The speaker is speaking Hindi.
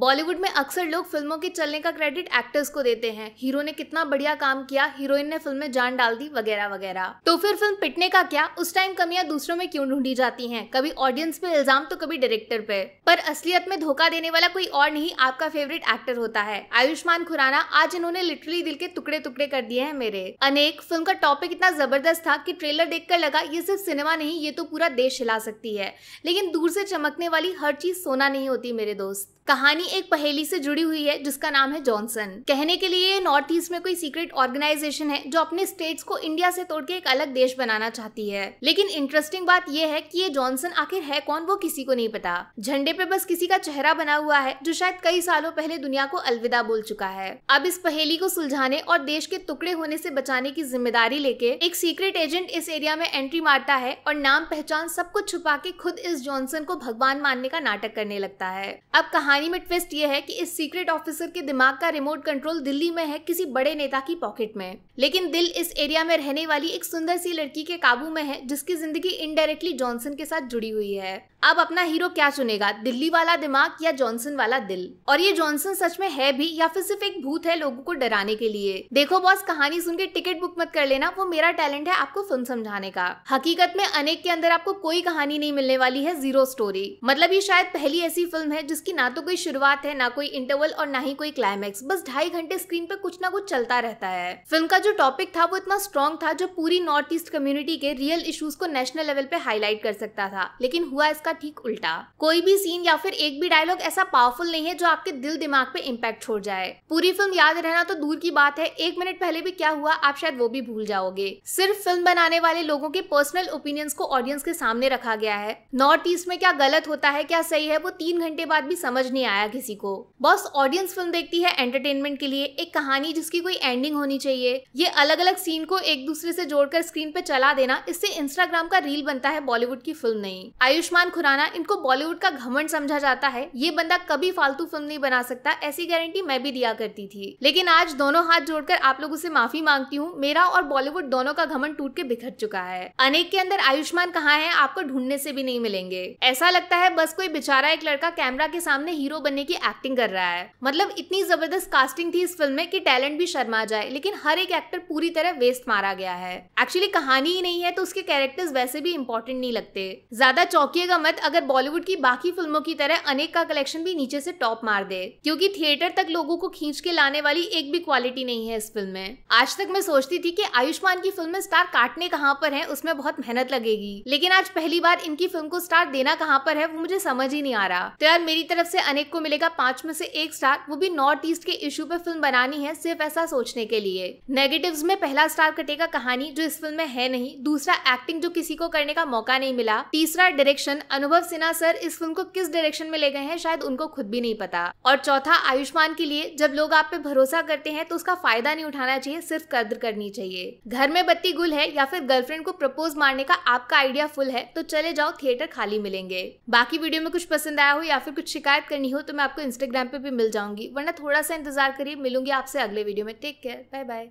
बॉलीवुड में अक्सर लोग फ़िल्मों के चलने का क्रेडिट एक्टर्स को देते हैं। हीरो ने कितना बढ़िया काम किया, हीरोइन ने फ़िल्म में जान डाल दी, वगैरह वगैरह। तो फिर फ़िल्म पिटने का क्या? उस टाइम कमियाँ दूसरों में क्यों ढूंढी जाती हैं? कभी ऑडियंस पे इल्ज़ाम तो कभी डायरेक्टर पे। पर असलियत में धोखा देने वाला कोई और नहीं, आपका फेवरेट एक्टर होता है। आयुष्मान खुराना, आज इन्होंने लिटरली दिल के टुकड़े टुकड़े कर दिए हैं मेरे। अनेक, फ़िल्म का टॉपिक इतना ज़बरदस्त था कि ट्रेलर देखकर लगा, ये सिर्फ़ सिनेमा नहीं, ये तो पूरा देश हिला सकती है। लेकिन दूर से चमकने वाली हर चीज़ सोना नहीं होती मेरे दोस्त। कहानी एक पहेली से जुड़ी हुई है, जिसका नाम है जॉनसन। कहने के लिए नॉर्थ ईस्ट में कोई सीक्रेट ऑर्गेनाइजेशन है, जो अपने स्टेट्स को इंडिया से तोड़ के एक अलग देश बनाना चाहती है। लेकिन इंटरेस्टिंग बात यह है कि ये जॉनसन आखिर है कौन, वो किसी को नहीं पता। झंडे पे बस किसी का चेहरा बना हुआ है, जो शायद कई सालों पहले दुनिया को अलविदा बोल चुका है। अब इस पहेली को सुलझाने और देश के टुकड़े होने से बचाने की ज़िम्मेदारी लेके एक सीक्रेट एजेंट इस एरिया में एंट्री मारता है और नाम पहचान सब कुछ छुपा के खुद इस जॉनसन को भगवान मानने का नाटक करने लगता है। अब कहानी कहानी में ट्विस्ट ये है कि इस सीक्रेट ऑफिसर के दिमाग का रिमोट कंट्रोल दिल्ली में है, किसी बड़े नेता की पॉकेट में। लेकिन दिल इस एरिया में रहने वाली एक सुंदर सी लड़की के काबू में है, जिसकी ज़िंदगी इनडायरेक्टली जॉनसन के साथ जुड़ी हुई है। अब अपना हीरो क्या चुनेगा? दिल्ली वाला दिमाग या जॉनसन वाला दिल? और ये जॉनसन सच में है भी या फिर सिर्फ़ एक भूत है लोगों को डराने के लिए? देखो बॉस कहानी सुन के टिकट बुक मत कर लेना, वो मेरा टैलेंट है आपको फ़िल्म समझाने का। हकीकत में अनेक के अंदर आपको कोई कहानी नहीं मिलने वाली है ज़ीरो स्टोरी मतलब ये शायद पहली ऐसी फ़िल्म है जिसकी ना तो कोई शुरुआत है, ना कोई इंटरवल और ना ही कोई क्लाइमैक्स बस ढाई घंटे स्क्रीन पे कुछ ना कुछ चलता रहता है। फ़िल्म का जो टॉपिक था, वो इतना स्ट्रॉन्ग था जो पूरी नॉर्थ ईस्ट कम्युनिटी के रियल इशूज को नेशनल लेवल पे हाईलाइट कर सकता था। लेकिन हुआ इसका ठीक उल्टा। कोई भी सीन या फिर एक भी डायलॉग ऐसा पावरफुल नहीं है जो आपके दिल दिमाग पे इम्पैक्ट छोड़ जाए। पूरी फ़िल्म याद रहना तो दूर की बात है। एक मिनट पहले भी क्या हुआ, आप शायद वो भी भूल जाओगे। सिर्फ़ फ़िल्म बनाने वाले लोगों के पर्सनल ओपिनियंस को ऑडियंस के सामने रखा गया है। नॉर्थ ईस्ट में क्या गलत होता है, क्या सही है, वो तीन घंटे बाद भी समझ नहीं आया किसी को। बस ऑडियंस फ़िल्म देखती है एंटरटेनमेंट के लिए, एक कहानी जिसकी कोई एंडिंग होनी चाहिए। ये अलग अलग सीन को एक दूसरे से जोड़कर स्क्रीन पे चला देना, इससे इंस्टाग्राम का रील बनता है बॉलीवुड की फ़िल्म नहीं। आयुष्मान खुराना इनको बॉलीवुड का घमंड समझा जाता है। ये बंदा कभी फालतू फ़िल्म नहीं बना सकता, ऐसी गारंटी मैं भी दिया करती थी। लेकिन आज दोनों हाथ जोड़कर आप लोगों से माफ़ी मांगती हूँ, मेरा और बॉलीवुड दोनों का घमंड टूट के बिखर चुका है। अनेक के अंदर आयुष्मान कहाँ है, आपको ढूँढने से भी नहीं मिलेंगे। ऐसा लगता है बस कोई बेचारा एक लड़का कैमरा के सामने हीरो बनने की एक्टिंग कर रहा है। मतलब इतनी ज़बरदस्त कास्टिंग थी इस फ़िल्म में कि टैलेंट भी शर्मा जाए, लेकिन हर एक एक्टर पूरी तरह वेस्ट मारा गया है। एक्चुअली कहानी ही नहीं है तो उसके कैरेक्टर्स वैसे भी इंपॉर्टेंट नहीं लगते। ज़्यादा चौकीगा मत अगर बॉलीवुड की बाकी फ़िल्मों की तरह अनेक का कलेक्शन भी नीचे से टॉप मार दे, क्योंकि थिएटर तक लोगों को खींच के लाने वाली एक भी क्वालिटी नहीं है इस फ़िल्म में। आज तक मैं सोचती थी कि आयुष्मान की फ़िल्म में स्टार काटने कहाँ पर है, उसमें बहुत मेहनत लगेगी। लेकिन आज पहली बार इनकी फ़िल्म को स्टार देना कहाँ पर है, वो मुझे समझ ही नहीं आ रहा। तो यार, मेरी तरफ़ से अनेक को मिलेगा पाँच में से एक स्टार, वो भी नॉर्थ ईस्ट के इशू पे फ़िल्म बनानी है सिर्फ़ ऐसा सोचने के लिए। नेगेटिव्स में पहला स्टार कटेगा कहानी, जो इस फ़िल्म में है नहीं। दूसरा एक्टिंग जो किसी को करने का मौका नहीं मिला। तीसरा डायरेक्शन अनुभव सिन्हा सर इस फ़िल्म को किस डायरेक्शन में ले गए हैं, शायद उनको खुद भी नहीं पता। और चौथा, आयुष्मान के लिए जब लोग आप पे भरोसा करते हैं तो उसका फ़ायदा नहीं उठाना चाहिए, सिर्फ़ कद्र करनी चाहिए। घर में बत्ती गुल है या फिर गर्लफ्रेंड को प्रपोज मारने का आपका आइडिया फुल है तो चले जाओ थिएटर खाली मिलेंगे। बाकी वीडियो में कुछ पसंद आया हो या फिर कुछ शिकायत करनी हो तो मैं आपको इंस्टाग्राम पे भी मिल जाऊँगी, वरना थोड़ा सा इंतज़ार करिए, मिलूँगी आपसे अगले वीडियो में। Take care bye bye